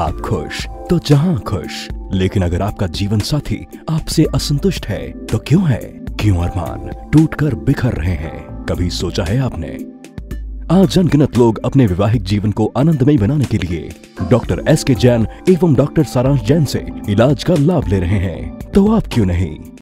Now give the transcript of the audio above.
आप खुश तो जहाँ खुश। लेकिन अगर आपका जीवन साथी आपसे असंतुष्ट है तो क्यों है? क्यों अरमान टूटकर बिखर रहे हैं? कभी सोचा है आपने? आज अनगिनत लोग अपने वैवाहिक जीवन को आनंदमय बनाने के लिए डॉक्टर एस के जैन एवं डॉक्टर सारांश जैन से इलाज का लाभ ले रहे हैं। तो आप क्यों नहीं?